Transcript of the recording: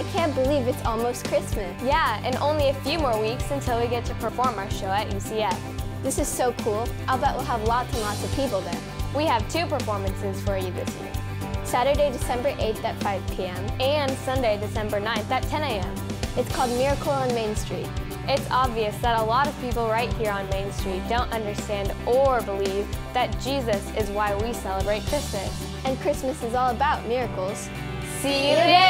I can't believe it's almost Christmas. Yeah, and only a few more weeks until we get to perform our show at UCF. This is so cool. I'll bet we'll have lots and lots of people there. We have two performances for you this year. Saturday, December 8th at 5 p.m. And Sunday, December 9th at 10 a.m. It's called Miracle on Main Street. It's obvious that a lot of people right here on Main Street don't understand or believe that Jesus is why we celebrate Christmas. And Christmas is all about miracles. See you there!